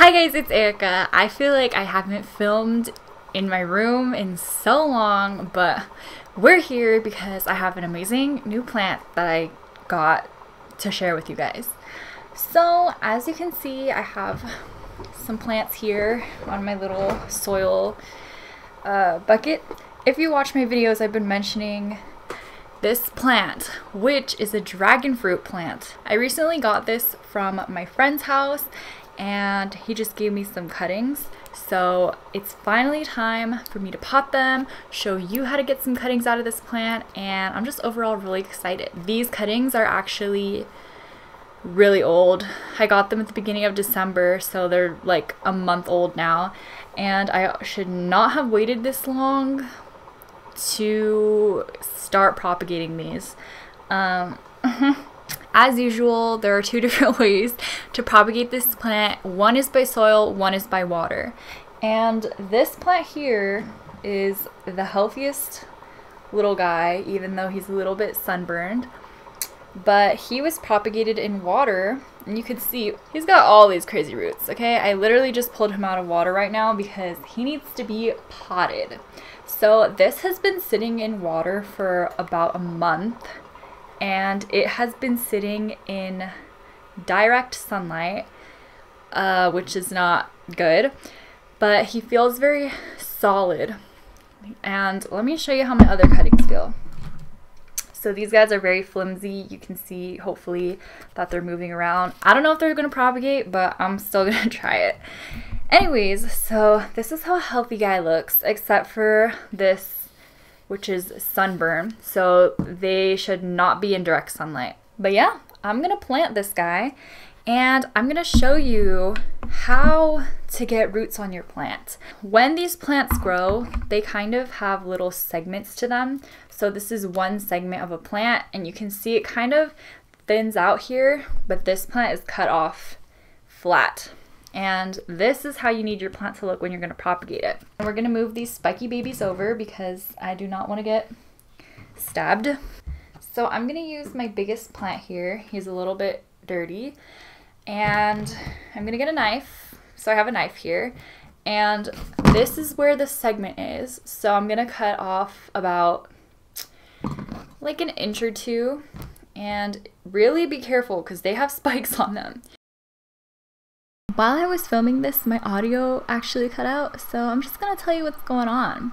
Hi guys, it's Erika. I feel like I haven't filmed in my room in so long, but we're here because I have an amazing new plant that I got to share with you guys. So, as you can see, I have some plants here on my little soil uh, bucket. If you watch my videos, I've been mentioning this plant, which is a dragon fruit plant. I recently got this from my friend's house and he just gave me some cuttings. So it's finally time for me to pot them, show you how to get some cuttings out of this plant, and I'm just overall really excited. These cuttings are actually really old. I got them at the beginning of December, so they're like a month old now. And I should not have waited this long to start propagating these. Um, As usual, there are two different ways to propagate this plant. One is by soil, one is by water. And this plant here is the healthiest little guy, even though he's a little bit sunburned. But he was propagated in water, and you can see he's got all these crazy roots, okay? I literally just pulled him out of water right now because he needs to be potted. So this has been sitting in water for about a month and it has been sitting in direct sunlight, uh, which is not good, but he feels very solid. And let me show you how my other cuttings feel. So these guys are very flimsy. You can see, hopefully, that they're moving around. I don't know if they're going to propagate, but I'm still going to try it. Anyways, so this is how a healthy guy looks, except for this which is sunburn. So they should not be in direct sunlight. But yeah, I'm gonna plant this guy and I'm gonna show you how to get roots on your plant. When these plants grow, they kind of have little segments to them. So this is one segment of a plant and you can see it kind of thins out here, but this plant is cut off flat. And this is how you need your plant to look when you're going to propagate it. And we're going to move these spiky babies over because I do not want to get stabbed. So I'm going to use my biggest plant here. He's a little bit dirty. And I'm going to get a knife. So I have a knife here. And this is where the segment is. So I'm going to cut off about like an inch or two. And really be careful because they have spikes on them. While I was filming this, my audio actually cut out, so I'm just gonna tell you what's going on.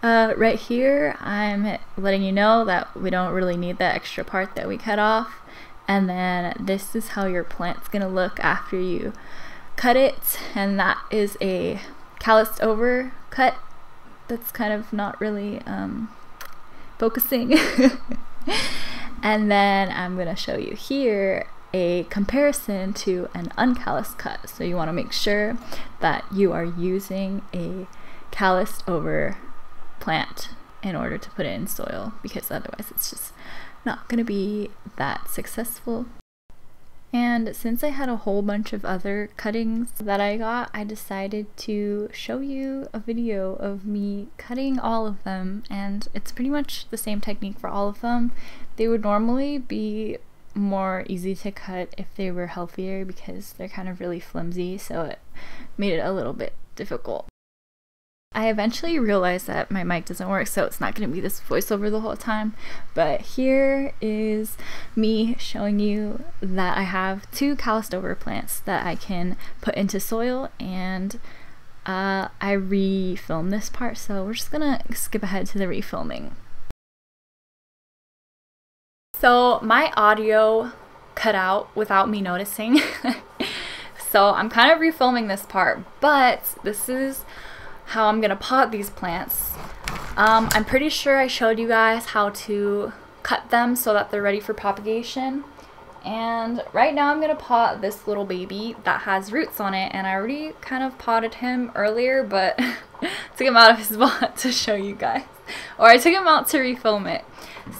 Uh, right here, I'm letting you know that we don't really need that extra part that we cut off. And then this is how your plant's gonna look after you cut it. And that is a calloused over cut that's kind of not really um, focusing. and then I'm gonna show you here a comparison to an uncalloused cut. So you want to make sure that you are using a calloused over plant in order to put it in soil because otherwise it's just not going to be that successful. And since I had a whole bunch of other cuttings that I got, I decided to show you a video of me cutting all of them and it's pretty much the same technique for all of them. They would normally be more easy to cut if they were healthier because they're kind of really flimsy, so it made it a little bit difficult. I eventually realized that my mic doesn't work, so it's not going to be this voiceover the whole time. But here is me showing you that I have two calloused over plants that I can put into soil, and uh, I refilmed this part, so we're just going to skip ahead to the refilming. So my audio cut out without me noticing. so I'm kind of refilming this part, but this is how I'm gonna pot these plants. Um, I'm pretty sure I showed you guys how to cut them so that they're ready for propagation. And right now I'm gonna pot this little baby that has roots on it and I already kind of potted him earlier but took him out of his pot to show you guys. Or I took him out to refilm it.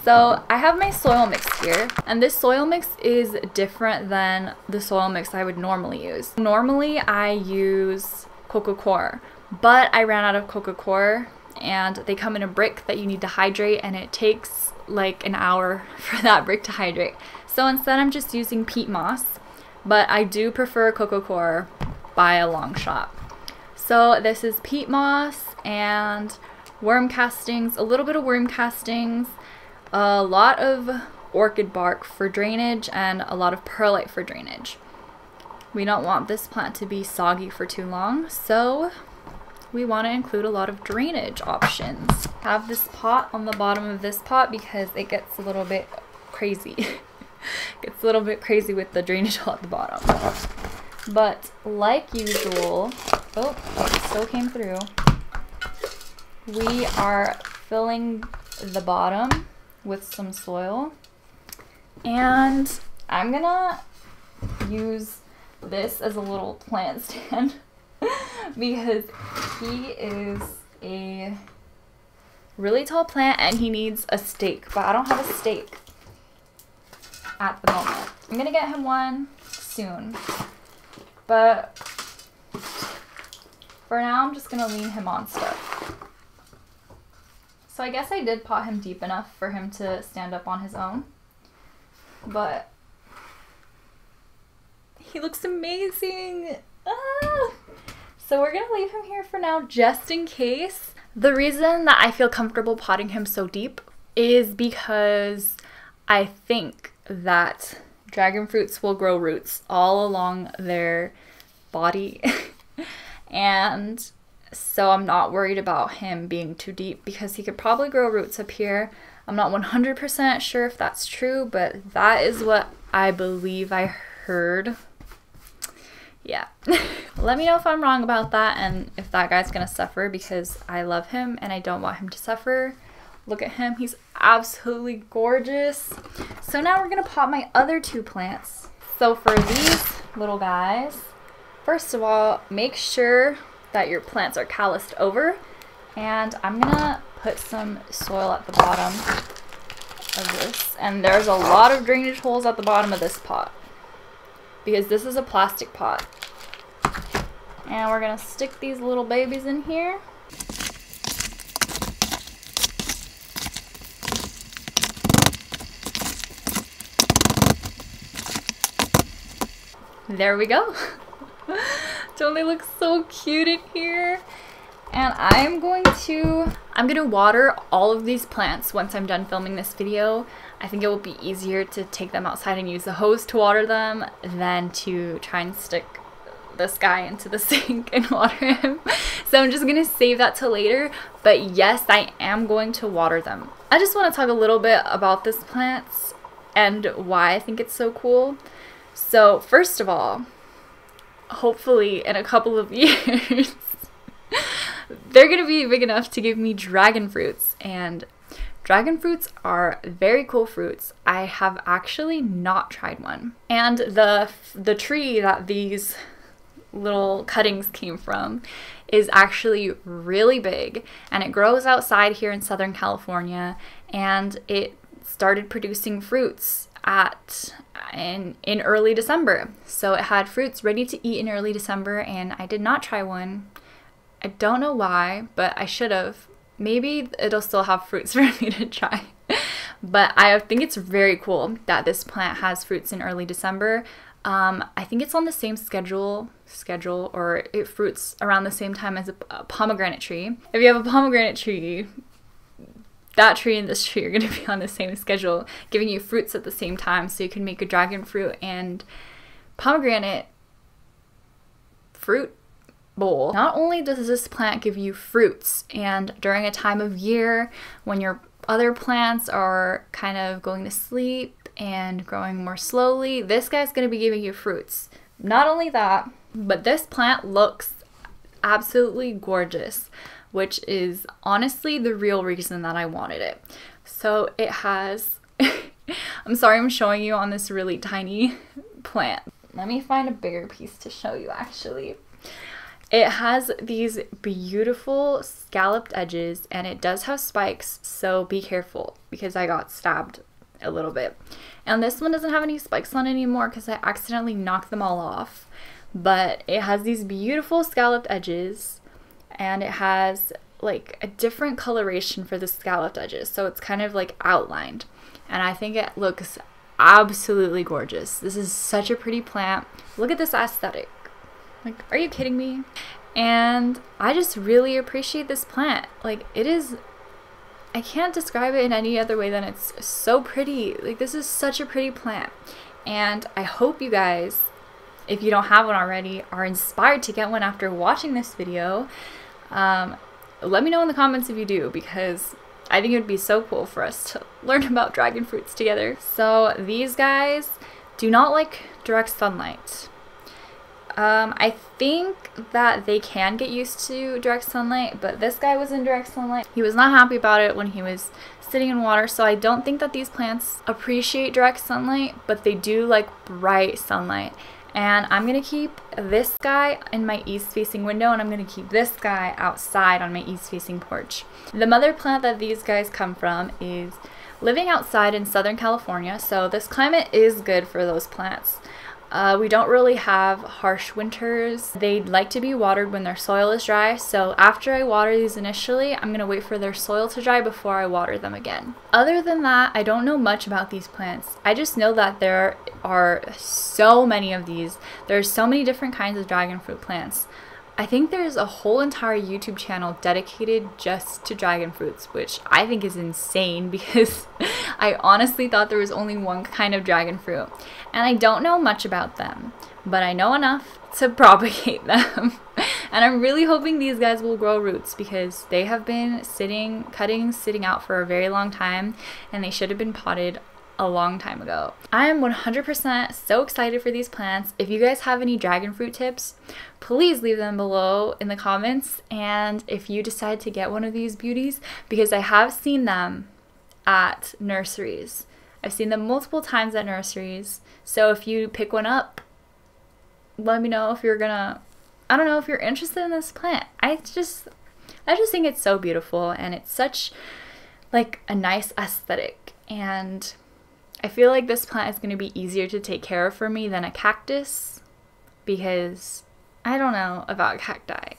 So I have my soil mix here and this soil mix is different than the soil mix I would normally use. Normally I use coco coir but I ran out of coco coir and they come in a brick that you need to hydrate and it takes like an hour for that brick to hydrate. So instead I'm just using peat moss but I do prefer coco coir by a long shot. So this is peat moss and worm castings, a little bit of worm castings, a lot of orchid bark for drainage, and a lot of perlite for drainage. We don't want this plant to be soggy for too long, so we want to include a lot of drainage options. Have this pot on the bottom of this pot because it gets a little bit crazy. gets a little bit crazy with the drainage at the bottom. But like usual, oh, it still came through. We are filling the bottom with some soil. And I'm gonna use this as a little plant stand because he is a really tall plant and he needs a stake, but I don't have a stake at the moment. I'm gonna get him one soon, but for now I'm just gonna lean him on stuff. So I guess I did pot him deep enough for him to stand up on his own, but he looks amazing. Ah! So we're gonna leave him here for now just in case. The reason that I feel comfortable potting him so deep is because I think that dragon fruits will grow roots all along their body. and so I'm not worried about him being too deep because he could probably grow roots up here. I'm not 100% sure if that's true, but that is what I believe I heard yeah. Let me know if I'm wrong about that and if that guy's gonna suffer because I love him and I don't want him to suffer. Look at him, he's absolutely gorgeous. So now we're gonna pot my other two plants. So for these little guys, first of all, make sure that your plants are calloused over and I'm gonna put some soil at the bottom of this. And there's a lot of drainage holes at the bottom of this pot because this is a plastic pot. And we're to stick these little babies in here. There we go. Don't they look so cute in here? And I'm going to, I'm going to water all of these plants once I'm done filming this video. I think it will be easier to take them outside and use the hose to water them than to try and stick this guy into the sink and water him. So I'm just going to save that till later. But yes, I am going to water them. I just want to talk a little bit about this plants and why I think it's so cool. So first of all, hopefully in a couple of years, they're going to be big enough to give me dragon fruits. And Dragon fruits are very cool fruits. I have actually not tried one. And the the tree that these little cuttings came from is actually really big and it grows outside here in Southern California and it started producing fruits at in in early December. So it had fruits ready to eat in early December and I did not try one. I don't know why, but I should have maybe it'll still have fruits for me to try. but I think it's very cool that this plant has fruits in early December. Um, I think it's on the same schedule schedule or it fruits around the same time as a, a pomegranate tree. If you have a pomegranate tree, that tree and this tree are going to be on the same schedule, giving you fruits at the same time so you can make a dragon fruit and pomegranate fruit bowl. Not only does this plant give you fruits, and during a time of year when your other plants are kind of going to sleep and growing more slowly, this guy's going to be giving you fruits. Not only that, but this plant looks absolutely gorgeous, which is honestly the real reason that I wanted it. So it has, I'm sorry I'm showing you on this really tiny plant. Let me find a bigger piece to show you actually. It has these beautiful scalloped edges and it does have spikes, so be careful because I got stabbed a little bit. And this one doesn't have any spikes on anymore because I accidentally knocked them all off. But it has these beautiful scalloped edges and it has like a different coloration for the scalloped edges. So it's kind of like outlined. And I think it looks absolutely gorgeous. This is such a pretty plant. Look at this aesthetic. Like, are you kidding me? And I just really appreciate this plant. Like, it is, I can't describe it in any other way than it's so pretty. Like, this is such a pretty plant. And I hope you guys, if you don't have one already, are inspired to get one after watching this video. Um, let me know in the comments if you do because I think it would be so cool for us to learn about dragon fruits together. So these guys do not like direct sunlight. Um, I think that they can get used to direct sunlight, but this guy was in direct sunlight. He was not happy about it when he was sitting in water, so I don't think that these plants appreciate direct sunlight, but they do like bright sunlight. And I'm going to keep this guy in my east facing window and I'm going to keep this guy outside on my east facing porch. The mother plant that these guys come from is living outside in Southern California, so this climate is good for those plants. Uh, we don't really have harsh winters. They like to be watered when their soil is dry, so after I water these initially, I'm going to wait for their soil to dry before I water them again. Other than that, I don't know much about these plants. I just know that there are so many of these. There's so many different kinds of dragon fruit plants. I think there's a whole entire YouTube channel dedicated just to dragon fruits, which I think is insane because I honestly thought there was only one kind of dragon fruit. And I don't know much about them, but I know enough to propagate them. and I'm really hoping these guys will grow roots because they have been sitting, cuttings sitting out for a very long time and they should have been potted a long time ago. I am 100% so excited for these plants. If you guys have any dragon fruit tips, please leave them below in the comments. And if you decide to get one of these beauties, because I have seen them at nurseries. I've seen them multiple times at nurseries. So if you pick one up, let me know if you're gonna, I don't know if you're interested in this plant. I just, I just think it's so beautiful and it's such like a nice aesthetic. And I feel like this plant is going to be easier to take care of for me than a cactus because I don't know about cacti,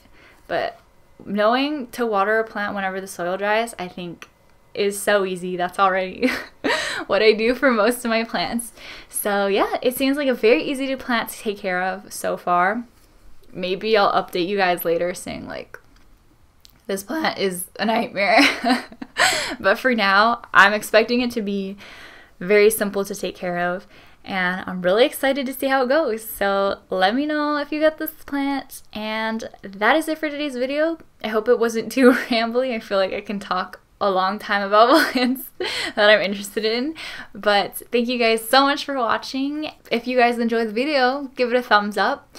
but knowing to water a plant whenever the soil dries, I think is so easy. That's already what I do for most of my plants. So yeah, it seems like a very easy to plant to take care of so far. Maybe I'll update you guys later saying like this plant is a nightmare. but for now, I'm expecting it to be very simple to take care of and I'm really excited to see how it goes. So let me know if you get this plant. And that is it for today's video. I hope it wasn't too rambly. I feel like I can talk a long time about plants that I'm interested in. But thank you guys so much for watching. If you guys enjoyed the video, give it a thumbs up.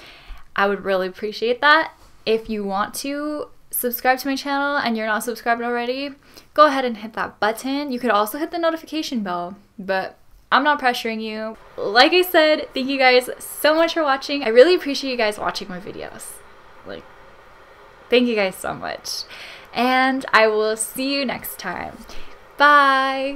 I would really appreciate that. If you want to subscribe to my channel and you're not subscribed already, go ahead and hit that button. You could also hit the notification bell but I'm not pressuring you. Like I said, thank you guys so much for watching. I really appreciate you guys watching my videos. Like, thank you guys so much. And I will see you next time. Bye!